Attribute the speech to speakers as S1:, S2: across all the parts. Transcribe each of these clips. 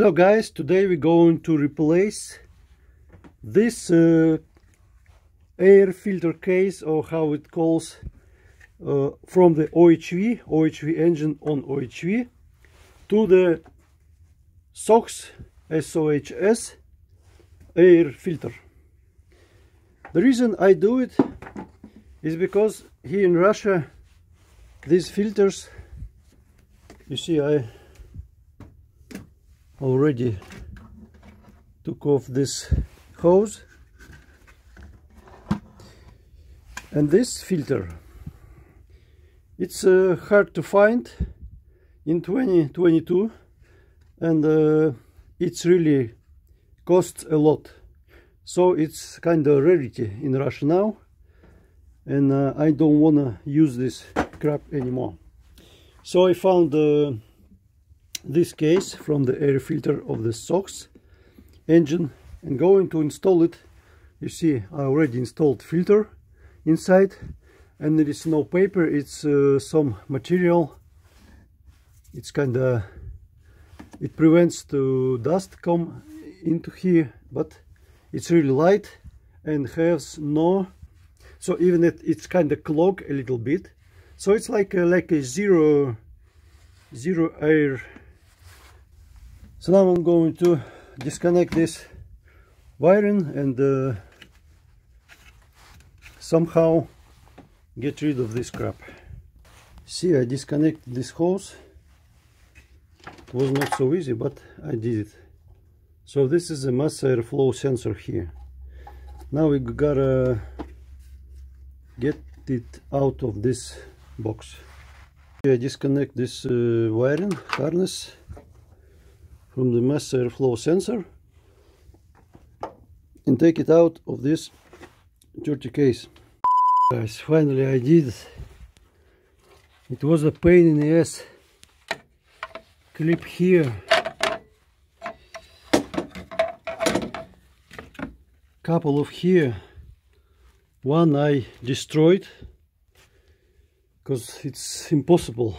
S1: Hello guys, today we're going to replace this uh, air filter case or how it calls uh, from the OHV, OHV engine on OHV to the SOHC SOHC air filter. The reason I do it is because here in Russia these filters you see I already took off this hose and this filter. It's uh, hard to find in 2022 and uh, it's really costs a lot. So it's kind of rarity in Russia now and uh, I don't wanna use this crap anymore. So I found uh, this case from the air filter of the SOHC engine and going to install it. You see I already installed filter inside and there is no paper. It's uh, some material. It's kind of it prevents the dust come into here but it's really light and has no so even it, it's kind of clog a little bit. So it's like a, like a zero zero air so now I'm going to disconnect this wiring and uh, somehow get rid of this crap. See I disconnected this hose. It was not so easy but I did it. So this is a mass airflow sensor here. Now we gotta get it out of this box. I disconnect this uh, wiring harness from the mass airflow sensor and take it out of this dirty case. Guys finally I did. It was a pain in the ass. Clip here. Couple of here. One I destroyed because it's impossible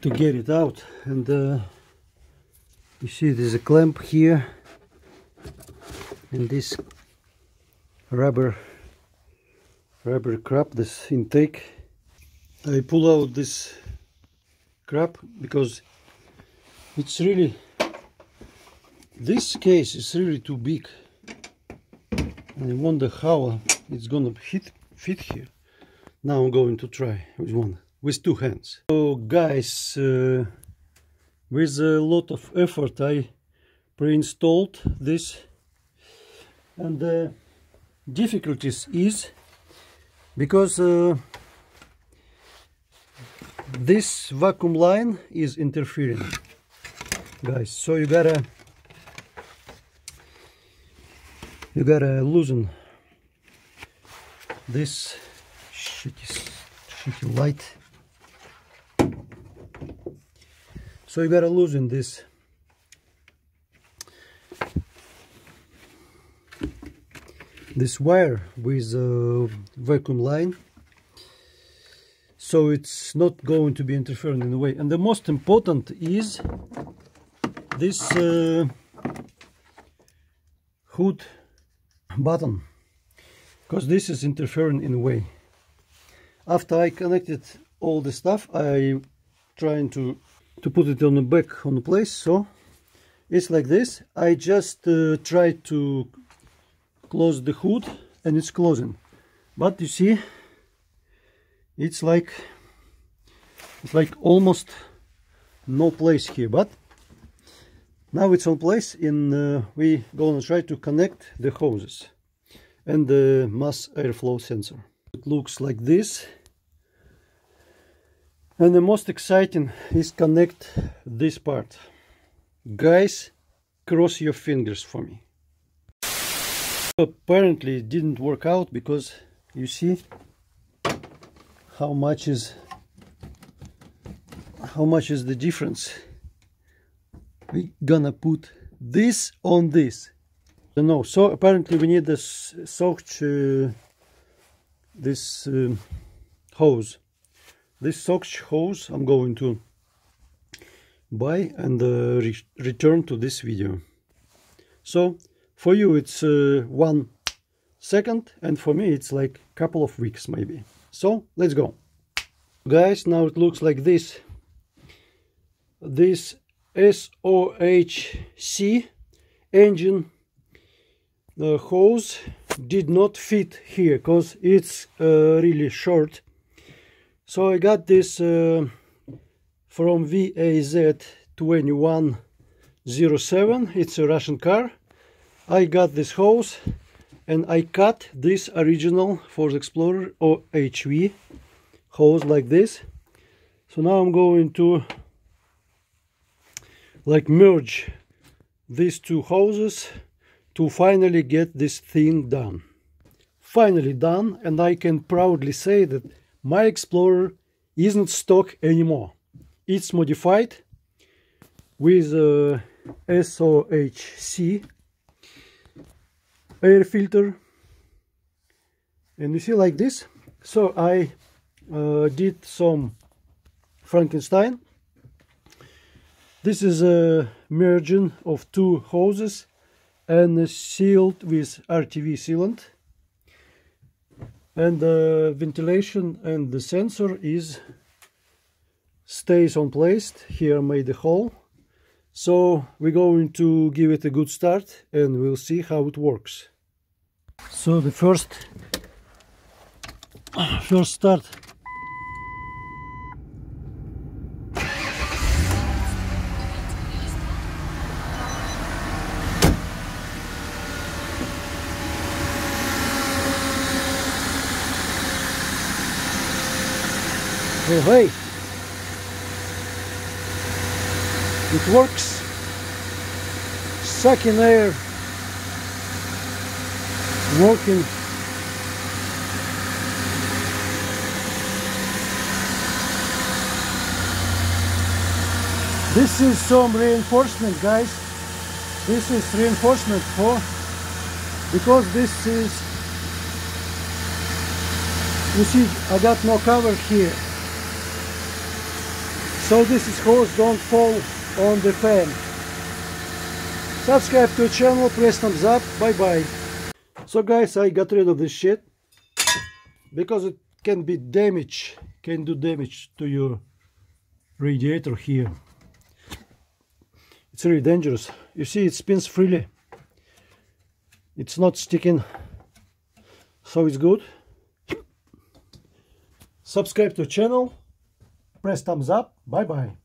S1: to get it out. And uh, you see there's a clamp here and this rubber rubber crap this intake I pull out this crap because it's really this case is really too big. And I wonder how it's gonna fit, fit here. Now I'm going to try with one with two hands. So guys uh, with a lot of effort I pre-installed this. And the difficulties is because uh, this vacuum line is interfering. Guys so you gotta you gotta loosen this shitty, shitty light so you gotta loosen this. This wire with a vacuum line. So it's not going to be interfering in the way. And the most important is this uh, hood button. Because this is interfering in a way. After I connected all the stuff I trying to to put it on the back on the place so it's like this. I just uh, try to close the hood and it's closing. But you see it's like it's like almost no place here. But now it's on place and uh, we gonna try to connect the hoses and the mass airflow sensor. It looks like this and the most exciting is connect this part. Guys cross your fingers for me. Apparently it didn't work out because you see how much is how much is the difference? We gonna put this on this. No so apparently we need this SOHC uh, this um, hose this SOHC hose I'm going to buy and uh, re return to this video. So for you it's uh, one second and for me it's like a couple of weeks maybe. So let's go. Guys, now it looks like this. This SOHC engine uh, hose did not fit here because it's uh, really short so I got this uh, from VAZ 2107 it's a Russian car. I got this hose and I cut this original Ford Explorer or HV hose like this. So now I'm going to like merge these two hoses to finally get this thing done. Finally done and I can proudly say that my Explorer isn't stock anymore. It's modified with a SOHC air filter. And you see like this? So I uh, did some Frankenstein. This is a merging of two hoses and sealed with RTV sealant and the ventilation and the sensor is stays on place here made a hole. So we're going to give it a good start and we'll see how it works. So the first first start Hey! It works! Sucking air, working. This is some reinforcement guys. This is reinforcement for because this is you see I got no cover here so this is hose don't fall on the fan. Subscribe to the channel press thumbs up bye bye so guys i got rid of this shit because it can be damage can do damage to your radiator here. It's really dangerous. You see it spins freely. It's not sticking so it's good. Subscribe to the channel press thumbs up. Bye bye